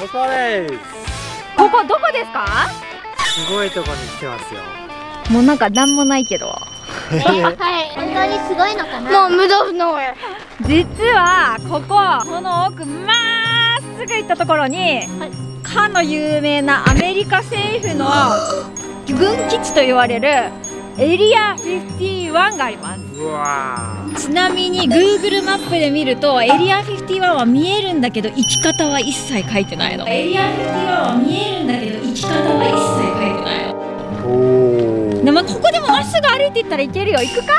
ここですここどこですか？すごいとこに来てますよ。もうなんかなんもないけど。はい本当にすごいのかな？もう無道の上実はこここの奥まっすぐ行ったところに、かの有名なアメリカ政府の軍基地と言われるエリア51がありますちなみに Google マップで見るとエリア51は見えるんだけど行き方は一切書いてないの。エリア51は見えるんだけど行き方は一切書いてないの。でもここでもまっすぐ歩いていったら行けるよ。行くか？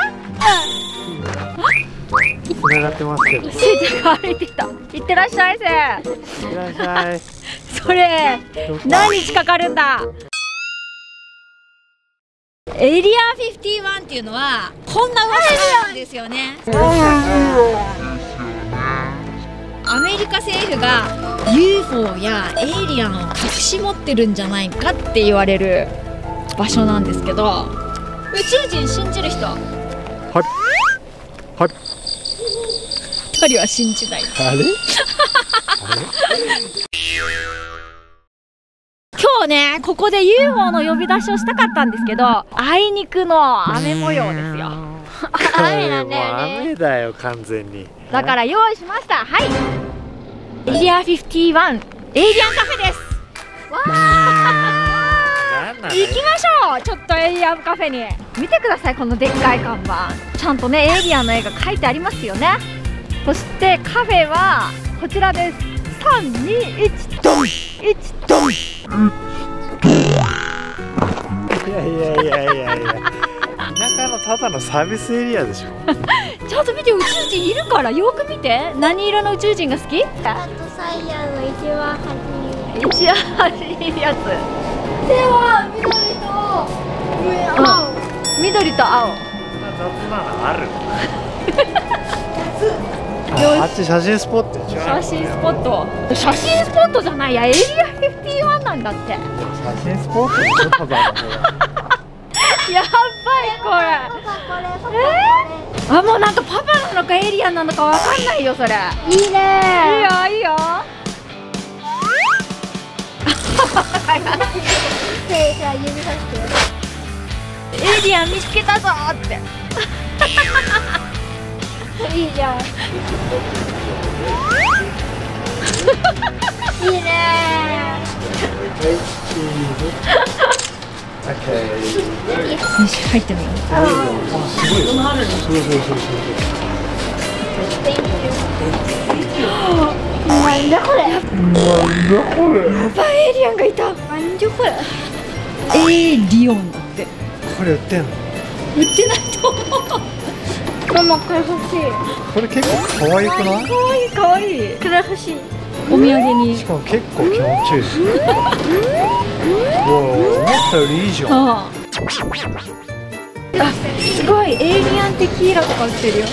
お繋がってますけど。いせいちゃんが歩いてきた。行ってらっしゃいせってらっしゃい。それ何日かかるんだ？エリア51っていうのはこんな噂なんですよね。アメリカ政府が UFO やエイリアンを隠し持ってるんじゃないかって言われる場所なんですけど宇宙人信じる人？はい。はい。一人は信じない。あれ？今日ね。ここで UFO の呼び出しをしたかったんですけどあいにくの雨模様ですよ。雨なんだよね。雨だよ完全に。だから用意しました。はい。エリア51エイリアンカフェです。なんなの？行きましょう。ちょっとエイリアンカフェに。見てくださいこのでっかい看板。ちゃんとねエイリアンの絵が描いてありますよね。そしてカフェはこちらです321ドン。1ドン。いやいやいやいやいや田舎のただのサービスエリアでしょちゃんと見て宇宙人いるからよく見て何色の宇宙人が好きちゃんとサイヤの一番端に一番端いやつでは緑と上青緑と青そんな雑なのあるああっち写真スポット写真スポット。写真スポットじゃないや。エリア51なんだって。写真スポットでしょただのこやばいこれ。これえー、あもうなんかパパなのかエイリアンなのかわかんないよそれ。いいいいねよいいよ。せいじゃあ指さして。エイリアン見つけたぞーっていいじゃん。いいねよし入ってみようすごいそうそうそうそうなんだこれやばいエイリアンがいたなんじゃこれエイリオンだってこれ売ってんの売ってないと思うママこれ欲しい。これ結構可愛くない？かわいいかわいい。これ欲しいお土産に。しかも結構気持ちいいです。ねうわ思ったよりいいじゃん。ああ。すごいエイリアンテキーラとか売ってるよ。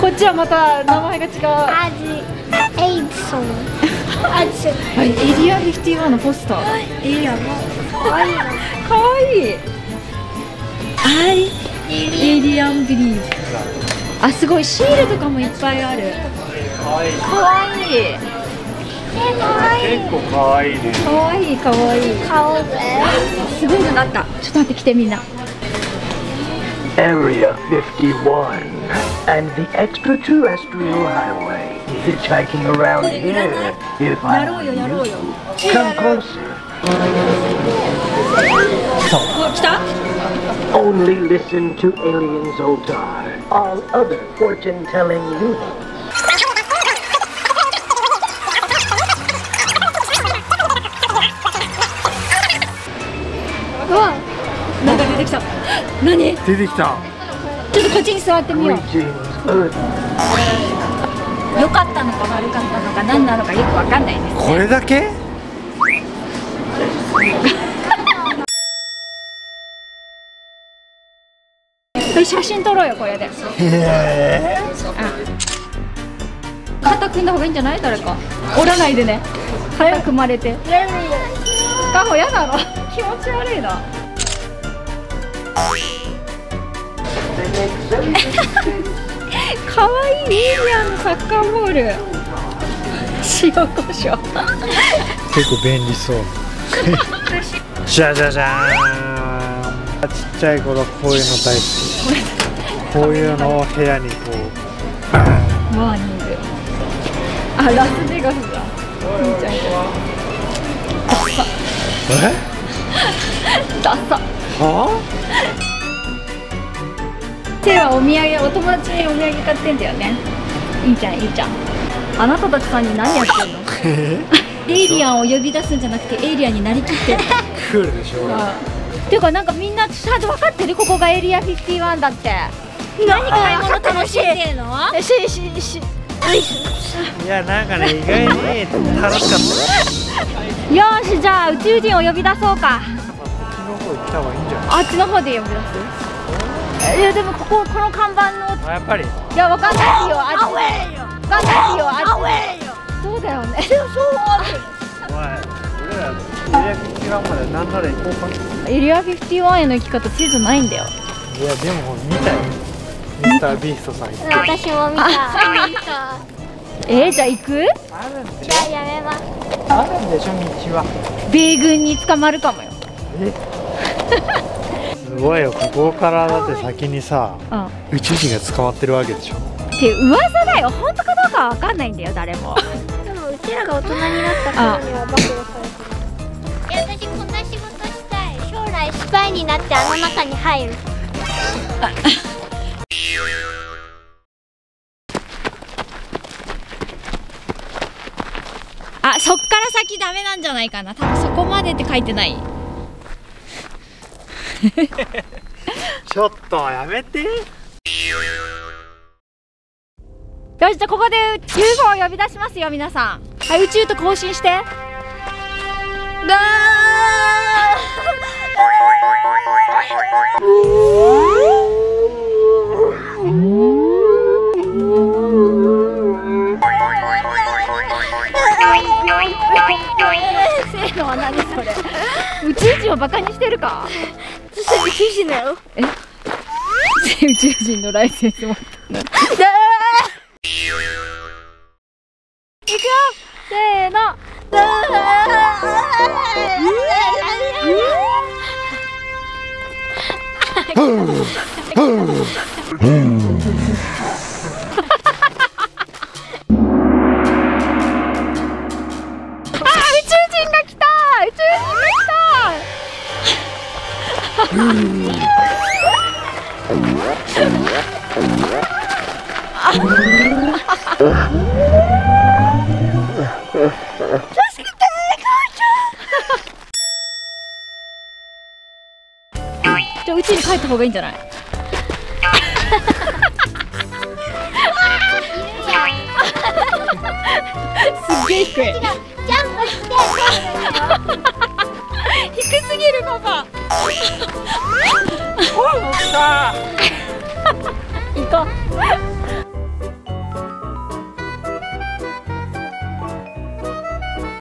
こっちはまた名前が違う。アジ。エイソン。アジ。はい、エリア51のポスター。だい。いよねかわいいな。かわいい I エイリアンビリーブあすごい。シールとかもいっぱいある。かわい。いえかわい。い結構可愛いね。かわいいかわいいすごいのがあった。ちょっと待って来てみんな。Area 51 and the Only listen to aliens Otar. All other fortune-telling units. なんか出てきた何出てきたちょっとこっちに座ってみよ.う良かったのか悪かったのか何なのかよくわかんないですこれだけ写真撮ろうよこれで。へ肩組んだ方がいいんじゃない？誰か。折らないでね。肩組まれて。カホ嫌なの気持ち悪いな。かわいいエイリアンのサッカーボール。塩コショウ。結構便利そう。じゃじゃじゃーんちっちゃい頃こういうの大好きこういうのを部屋にこうモーニングあラスベガスだみーちゃんえ？ダサはテはお土産お友達にお土産買ってんだよねいいじゃんいいじゃんあなたたちさんに何やってんのエイリアンを呼び出すんじゃなくてエイリアンになりきってるクールでしょ俺っていうかなんかみんなちゃんと分かってる？ここがエリア51だって。何買い物楽しんでんの？しししいやなんかね意外に楽しかった。よしじゃあ宇宙人を呼び出そうか。こっちの方行った方がいいんじゃない？あっちの方で呼び出す？いやでもこここの看板の。あやっぱり。いやわかんないよ。あっち。わかんないよあっちそうだよねお前俺らエリア51までなんなら行こうかエリア51への行き方地図ないんだよ。いやでも見たよミスタービーストさん私も見た えー、じゃあ行く？あるんでしやめます。ょあるんでしょ道は。米軍に捕まるかもよ。すごいよ。ここからだって先にさうん。宇宙人が捕まってるわけでしょ。って噂だよ。本当かどうかは分かんないんだよ誰も。でもうちらが大人になった頃には暴露されたいや私こんな仕事したい将来スパイになってあの中に入る。あそっから先ダメなんじゃないかな。多分そこまでって書いてない。ちょっとやめて。よしじゃあここで UFO を呼び出しますよ皆さん。はい宇宙と交信して。ガーせーのは何それ？宇宙人をバカにしてるか？宇宙人だよ宇宙人のライセンス持ってる いくよ。せーのうん。た方がいいんじゃない？すげえ低い。ジャンプして低すぎるパパた。行こう。